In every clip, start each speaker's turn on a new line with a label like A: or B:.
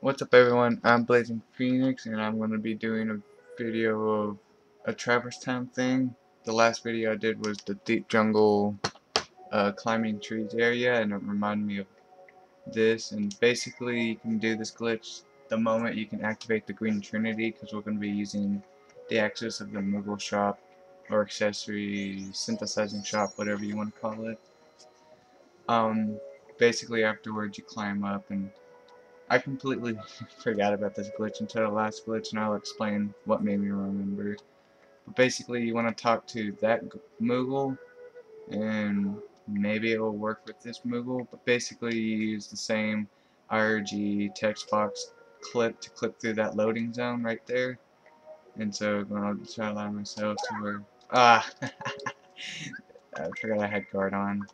A: What's up everyone, I'm Blazing Phoenix and I'm going to be doing a video of a Traverse Town thing. The last video I did was the deep jungle uh, climbing trees area and it reminded me of this and basically you can do this glitch the moment you can activate the green trinity because we're going to be using the access of the Moogle shop or accessory synthesizing shop whatever you want to call it. Um, basically afterwards you climb up and I completely forgot about this glitch until the last glitch, and I'll explain what made me remember. But basically, you want to talk to that Moogle, and maybe it will work with this Moogle, but basically you use the same IRG text box clip to clip through that loading zone right there. And so I'm going to try to allow myself to where... Ah! I forgot I had guard on.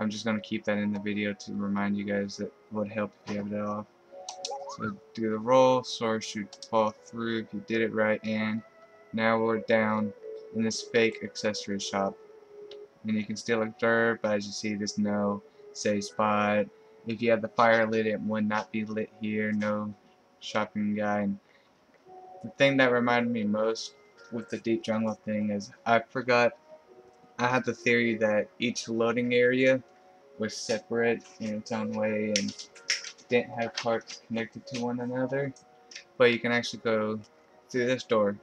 A: I'm just to keep that in the video to remind you guys that would help if you have that off. So do the roll, Sora should fall through if you did it right, and now we're down in this fake accessory shop. And you can still observe, but as you see, there's no save spot. If you have the fire lit, it would not be lit here, no shopping guide. The thing that reminded me most with the deep jungle thing is I forgot I had the theory that each loading area was separate in its own way and didn't have parts connected to one another. But you can actually go through this door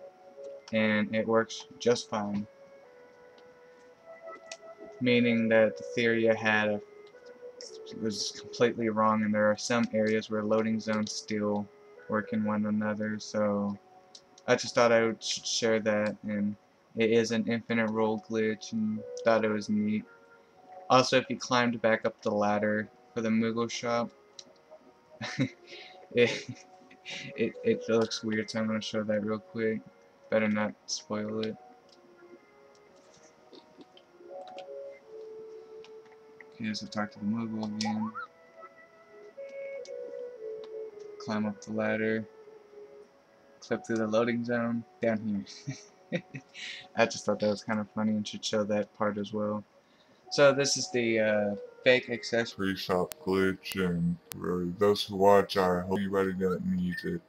A: and it works just fine. Meaning that the theory I had was completely wrong and there are some areas where loading zones still work in one another so I just thought I would share that and it is an infinite roll glitch and thought it was neat. Also, if you climbed back up the ladder for the Moogle shop, it, it, it looks weird, so I'm going to show that real quick. Better not spoil it. Okay, so talk to the Moogle again. Climb up the ladder. Clip through the loading zone. Down here. I just thought that was kind of funny and should show that part as well. So this is the uh, fake accessory
B: shop glitch and for those who watch I hope you ready to use it.